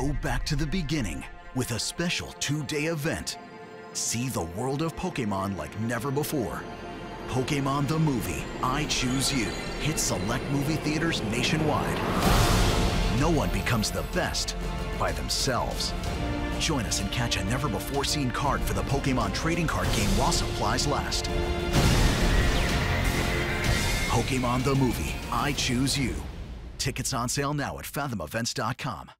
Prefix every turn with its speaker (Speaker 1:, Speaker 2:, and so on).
Speaker 1: Go back to the beginning with a special two day event. See the world of Pokemon like never before. Pokemon the Movie, I Choose You, hits select movie theaters nationwide. No one becomes the best by themselves. Join us and catch a never before seen card for the Pokemon trading card game while supplies last. Pokemon the Movie, I Choose You. Tickets on sale now at fathomevents.com.